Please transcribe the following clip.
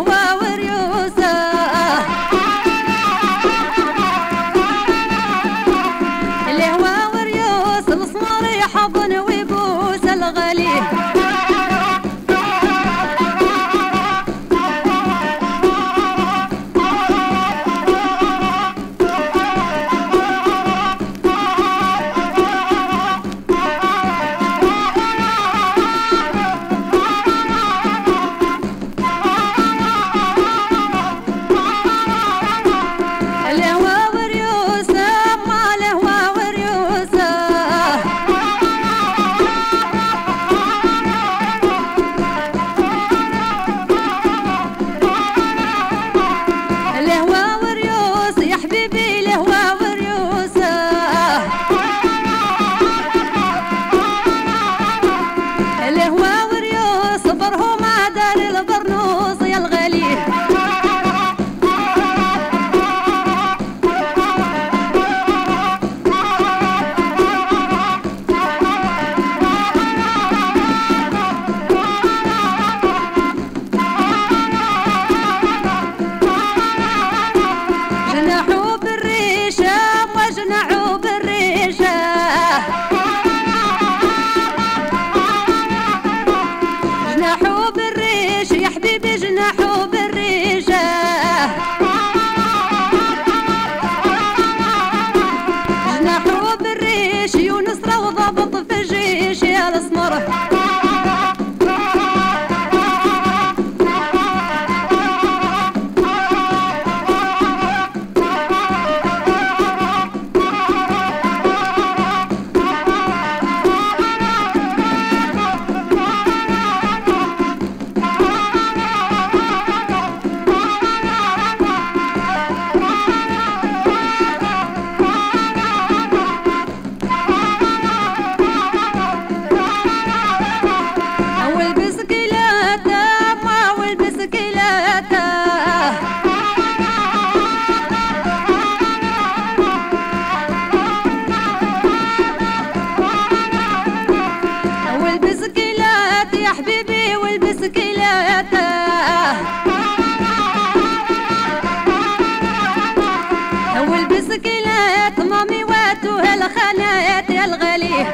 Wow. berri يا الغالي